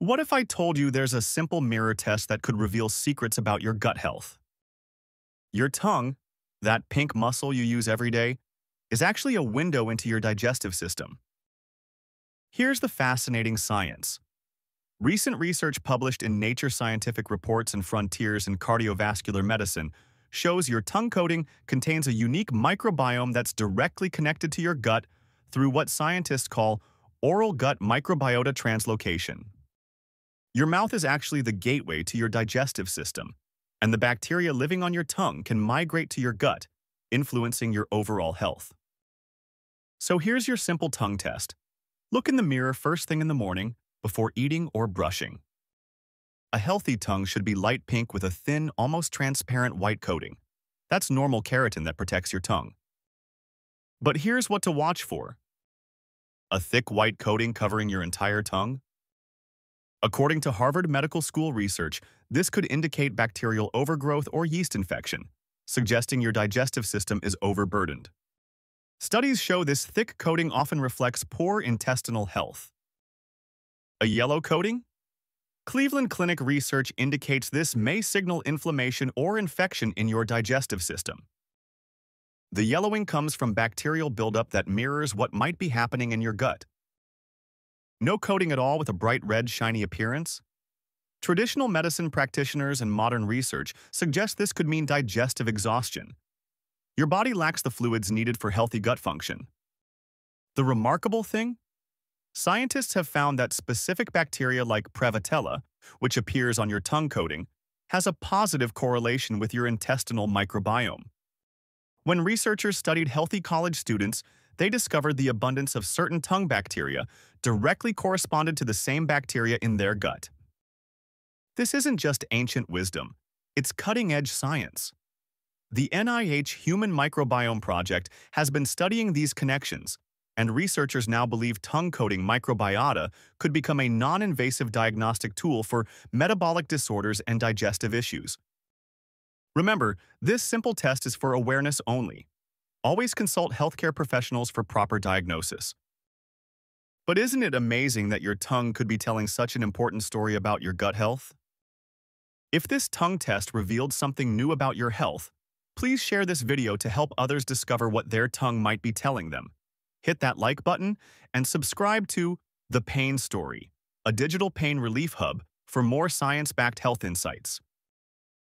What if I told you there's a simple mirror test that could reveal secrets about your gut health? Your tongue, that pink muscle you use every day, is actually a window into your digestive system. Here's the fascinating science. Recent research published in Nature Scientific Reports and Frontiers in Cardiovascular Medicine shows your tongue coating contains a unique microbiome that's directly connected to your gut through what scientists call oral gut microbiota translocation. Your mouth is actually the gateway to your digestive system, and the bacteria living on your tongue can migrate to your gut, influencing your overall health. So here's your simple tongue test. Look in the mirror first thing in the morning before eating or brushing. A healthy tongue should be light pink with a thin, almost transparent white coating. That's normal keratin that protects your tongue. But here's what to watch for. A thick white coating covering your entire tongue? According to Harvard Medical School research, this could indicate bacterial overgrowth or yeast infection, suggesting your digestive system is overburdened. Studies show this thick coating often reflects poor intestinal health. A yellow coating? Cleveland Clinic research indicates this may signal inflammation or infection in your digestive system. The yellowing comes from bacterial buildup that mirrors what might be happening in your gut. No coating at all with a bright red, shiny appearance? Traditional medicine practitioners and modern research suggest this could mean digestive exhaustion. Your body lacks the fluids needed for healthy gut function. The remarkable thing? Scientists have found that specific bacteria like Prevotella, which appears on your tongue coating, has a positive correlation with your intestinal microbiome. When researchers studied healthy college students, they discovered the abundance of certain tongue bacteria directly corresponded to the same bacteria in their gut. This isn't just ancient wisdom, it's cutting-edge science. The NIH Human Microbiome Project has been studying these connections, and researchers now believe tongue-coating microbiota could become a non-invasive diagnostic tool for metabolic disorders and digestive issues. Remember, this simple test is for awareness only. Always consult healthcare professionals for proper diagnosis. But isn't it amazing that your tongue could be telling such an important story about your gut health? If this tongue test revealed something new about your health, please share this video to help others discover what their tongue might be telling them hit that like button, and subscribe to The Pain Story, a digital pain relief hub for more science-backed health insights.